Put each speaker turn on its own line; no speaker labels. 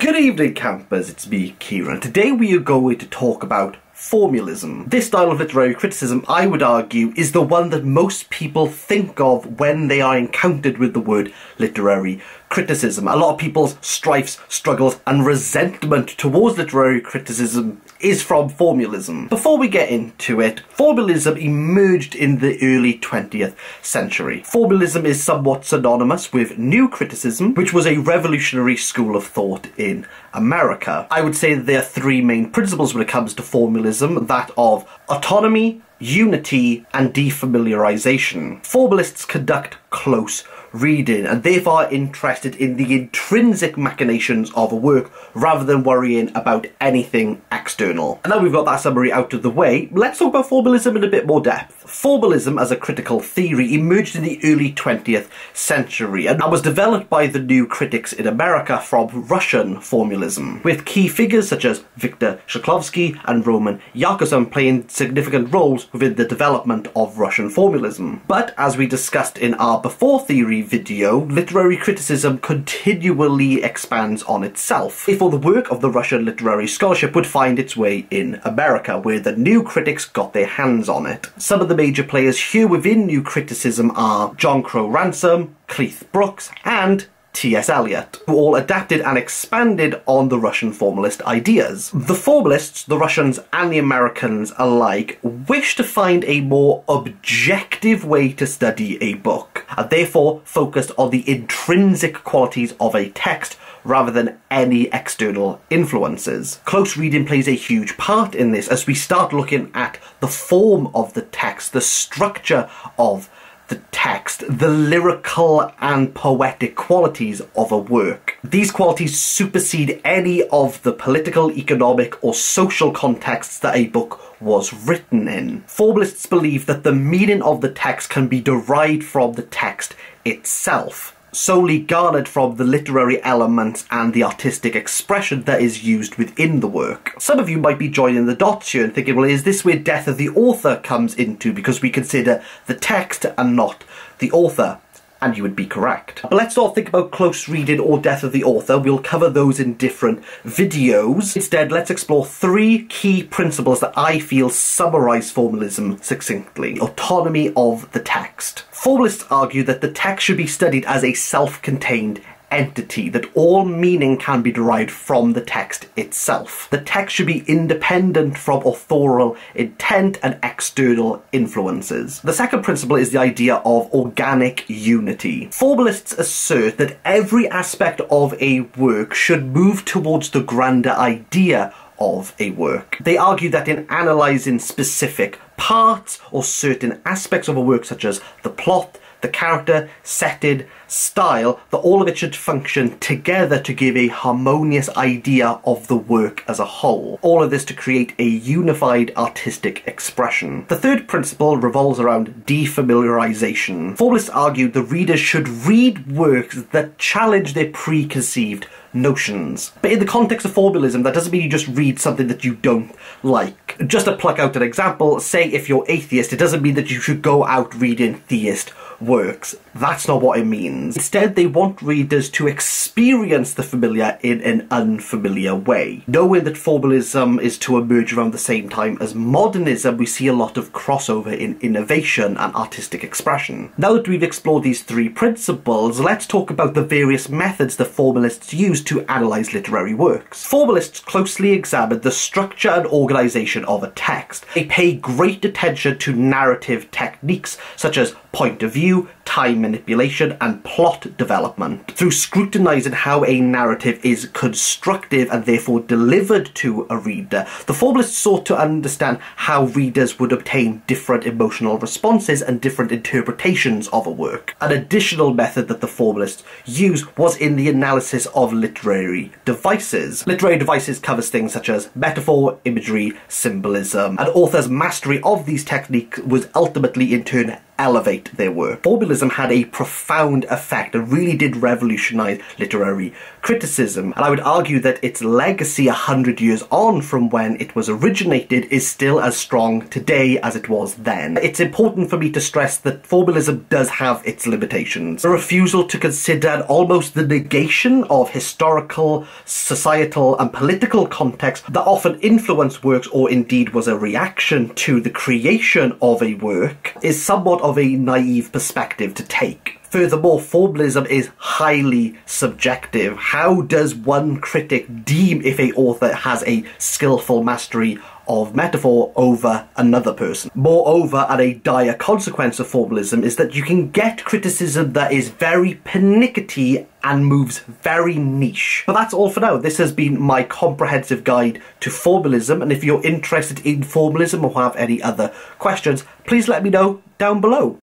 Good evening, campers. It's me, Kieran. Today we are going to talk about formalism. This style of literary criticism, I would argue, is the one that most people think of when they are encountered with the word literary criticism. A lot of people's strifes, struggles, and resentment towards literary criticism is from formalism. Before we get into it, formalism emerged in the early 20th century. Formalism is somewhat synonymous with new criticism, which was a revolutionary school of thought in America. I would say there are three main principles when it comes to formalism, that of autonomy, unity, and defamiliarization. Formalists conduct close reading and therefore are interested in the intrinsic machinations of a work rather than worrying about anything external. And now we've got that summary out of the way, let's talk about formalism in a bit more depth. Formalism as a critical theory emerged in the early 20th century and was developed by the new critics in America from Russian formalism, with key figures such as Viktor Shklovsky and Roman Jakobson playing significant roles within the development of Russian formalism. But as we discussed in our before theory video, literary criticism continually expands on itself. Therefore, the work of the Russian literary scholarship would find its way in America, where the new critics got their hands on it. Some of the major players here within new criticism are John Crowe Ransom, Cleanth Brooks, and T.S. Eliot, who all adapted and expanded on the Russian formalist ideas. The formalists, the Russians and the Americans alike, wish to find a more objective way to study a book, and therefore focused on the intrinsic qualities of a text rather than any external influences. Close reading plays a huge part in this as we start looking at the form of the text, the structure of the text, the lyrical and poetic qualities of a work. These qualities supersede any of the political, economic, or social contexts that a book was written in. Formalists believe that the meaning of the text can be derived from the text itself solely garnered from the literary elements and the artistic expression that is used within the work. Some of you might be joining the dots here and thinking, well, is this where death of the author comes into because we consider the text and not the author? and you would be correct. But let's not think about close reading or death of the author, we'll cover those in different videos. Instead, let's explore three key principles that I feel summarise formalism succinctly. Autonomy of the text. Formalists argue that the text should be studied as a self-contained entity, that all meaning can be derived from the text itself. The text should be independent from authorial intent and external influences. The second principle is the idea of organic unity. Formalists assert that every aspect of a work should move towards the grander idea of a work. They argue that in analysing specific parts or certain aspects of a work such as the plot, the character, setting, style, that all of it should function together to give a harmonious idea of the work as a whole. All of this to create a unified artistic expression. The third principle revolves around defamiliarization. Formalists argued the readers should read works that challenge their preconceived notions. But in the context of formalism, that doesn't mean you just read something that you don't like. Just to pluck out an example, say if you're atheist, it doesn't mean that you should go out reading theist works. That's not what it means. Instead, they want readers to experience the familiar in an unfamiliar way. Knowing that formalism is to emerge around the same time as modernism, we see a lot of crossover in innovation and artistic expression. Now that we've explored these three principles, let's talk about the various methods that formalists use to analyse literary works. Formalists closely examine the structure and organisation of a text. They pay great attention to narrative techniques such as point of view, time manipulation, and plot development. Through scrutinising how a narrative is constructive and therefore delivered to a reader, the formalists sought to understand how readers would obtain different emotional responses and different interpretations of a work. An additional method that the formalists used was in the analysis of literary devices. Literary devices covers things such as metaphor, imagery, symbolism. An author's mastery of these techniques was ultimately in turn elevate their work. Formalism had a profound effect and really did revolutionize literary criticism, and I would argue that its legacy a hundred years on from when it was originated is still as strong today as it was then. It's important for me to stress that formalism does have its limitations. The refusal to consider almost the negation of historical, societal, and political context that often influenced works or indeed was a reaction to the creation of a work is somewhat of a naive perspective to take. Furthermore, formalism is highly subjective. How does one critic deem if a author has a skillful mastery of metaphor over another person. Moreover, and a dire consequence of formalism is that you can get criticism that is very pernickety and moves very niche. But that's all for now. This has been my comprehensive guide to formalism, and if you're interested in formalism or have any other questions, please let me know down below.